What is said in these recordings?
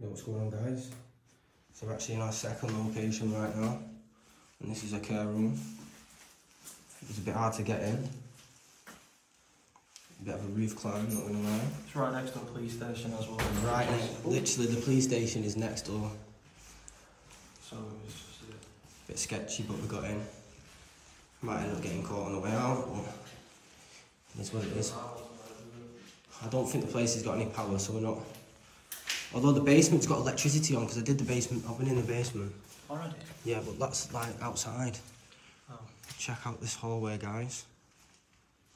Yo, what's going on guys? So we're actually in our second location right now. And this is a care room. It's a bit hard to get in. A bit of a roof climb, not gonna lie. It's right next to the police station as well. Right, ne- literally the police station is next door. So it's just a Bit sketchy, but we got in. Might end up getting caught on the way out, but it's what it is. I don't think the place has got any power, so we're not. Although the basement's got electricity on, because I did the basement. I've been in the basement. already. Yeah, but that's like outside. Oh, Check out this hallway, guys.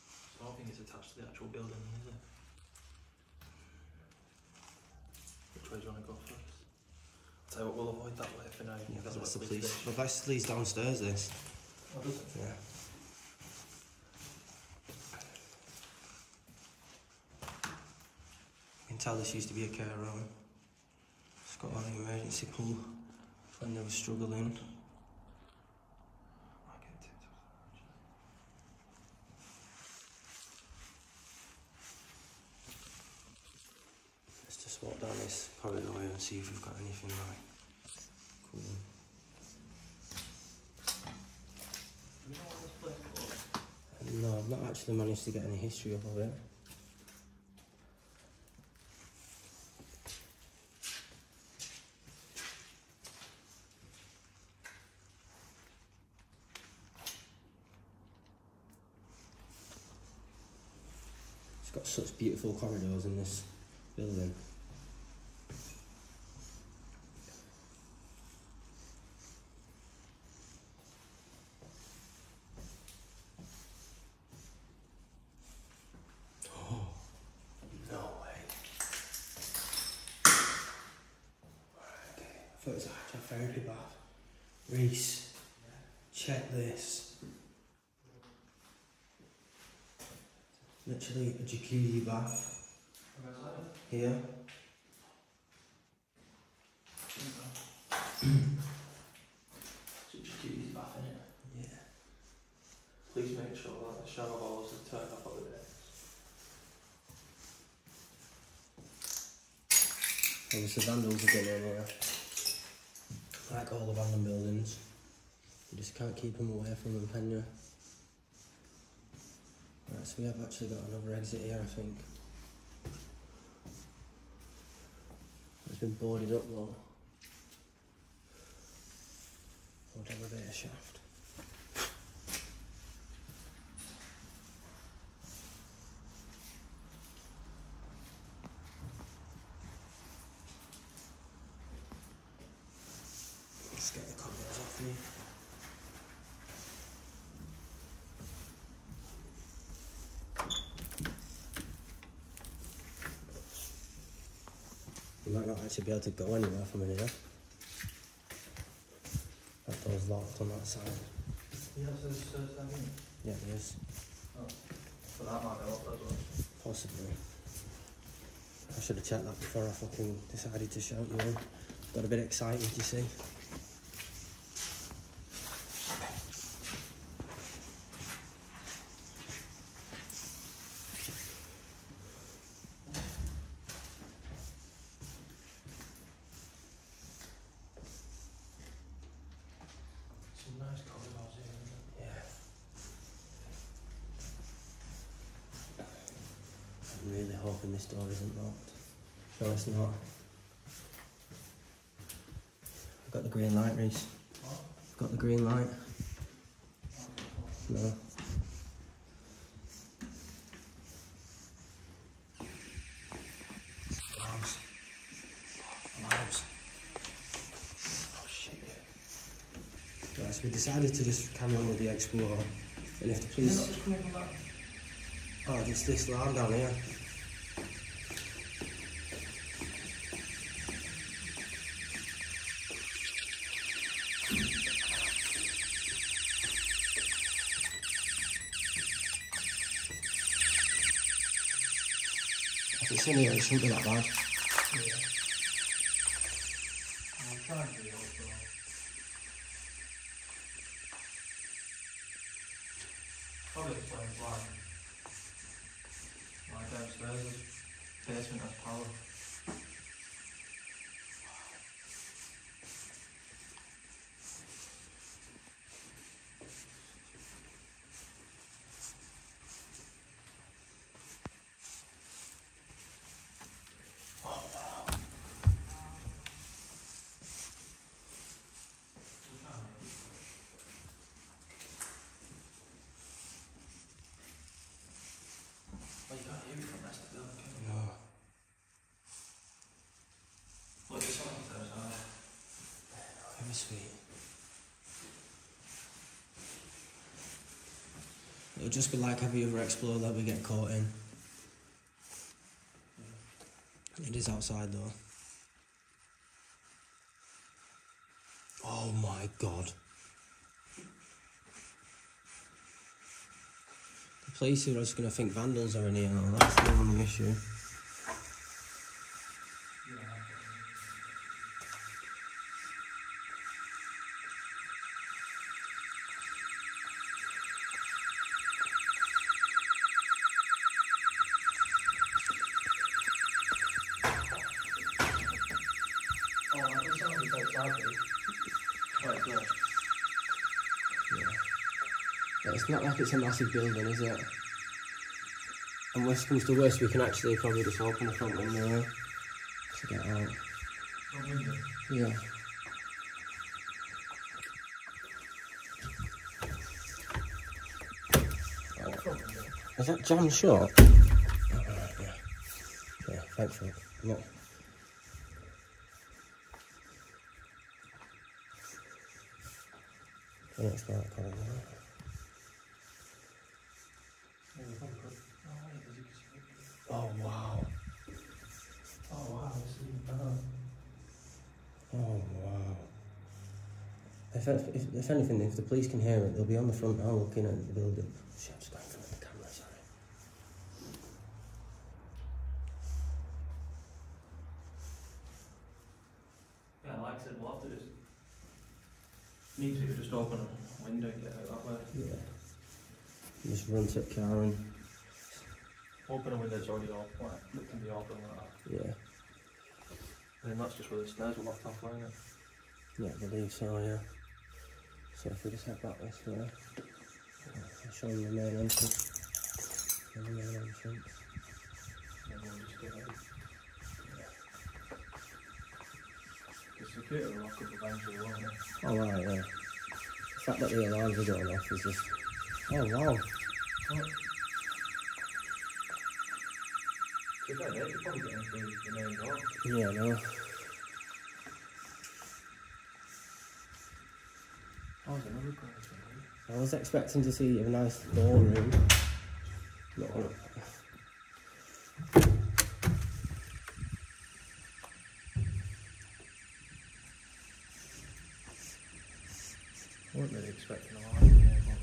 so I don't think it's attached to the actual building, is it? Which way do you want to go first? I'll tell you what, we'll avoid that way for now. Yeah, that's the police station. Well, that's leads downstairs. This. Oh, does it? Yeah. You can tell this used to be a care room. Got an emergency pool when they were struggling. Let's just walk down this corridor and see if we've got anything like cool. No, I've not actually managed to get any history of it. It's got such beautiful corridors in this building. No way. Right, okay. It was a hydrotherapy bath. Reese, check this. Literally a jacuzzi bath here. It's a jacuzzi bath in it. Yeah. Please make sure that the shower balls are turned off at the day. Obviously vandals have been in here. Like all abandoned buildings. You just can't keep them away from them, can you? We have actually got another exit here, I think. It's been boarded up though. Old elevator shaft. Let's get the covers off me. You might not actually be able to go anywhere from in here. That door's locked on that side. Yes, there's stairs down here. Yeah, it is. Oh, so that might be up as well. Possibly. I should have checked that before I fucking decided to shout you in. Got a bit excited, you see. Some nice corridors here, isn't it? Yeah. I'm really hoping this door isn't locked. No, it's not. I've got the green light, Reese. I've got the green light. No. Alarms. Alarms. Oh shit. Right, so we decided to just carry on with the explore. And if the police. not just come in from that? Oh, it's this alarm down here. If it's in here, it shouldn't that bad. It'll just be like every other explore that we get caught in. It is outside though. Oh my god. The police are just going to think vandals are in here, that's the only issue. It's not like it's a massive building, is it? And worst comes to worst, we can actually probably just open the front window eh? to get out. Front window. Yeah. What front window? Is that jam shut? Oh, right, yeah. Yeah, thanks for it. No. I don't expect that coming out. Yeah, we probably could. Oh, wait, there's a- Oh, wow. Oh, wow, this is even better. Oh, wow. If, if, if anything, if the police can hear it, they'll be on the front now looking at the building. Shit, I'm just going in front of the camera, sorry. Yeah, like I said, we'll have to just. Need to just open a window and get out that way. Yeah. Just run to car and, Open a window that's already open, like, that can be open like that. yeah. And that's just where the stairs were locked off, weren't it? Yeah, I believe so, yeah. So if we just head back this way, I'll show you the main entrance. The main entrance. And then we'll just get out. The security will lock up eventually, won't it? Oh, right, yeah. The fact that the alarms are going off is just. Oh, wow. Be fair, they could probably get in through the main door. Yeah, no. Oh, there's another corner. I was expecting to see a nice ballroom. Not one. I wasn't really expecting a lot in here, but...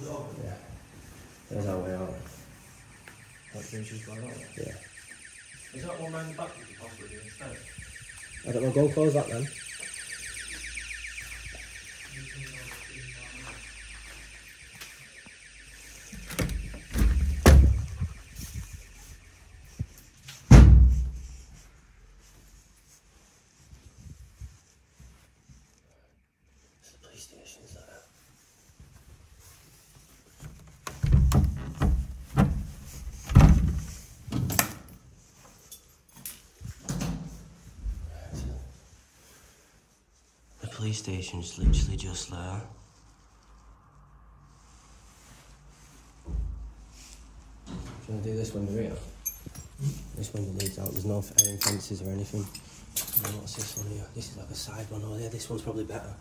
Yeah. There's our way out. What finishes by that way? Yeah. Is that one round the back we could possibly do instead? I don't know, go close that then. The police police station's literally just there. Do you want to do this one here? This one leads out, there's no iron fences or anything. And what's this one here? This is like a side one oh over there, this one's probably better.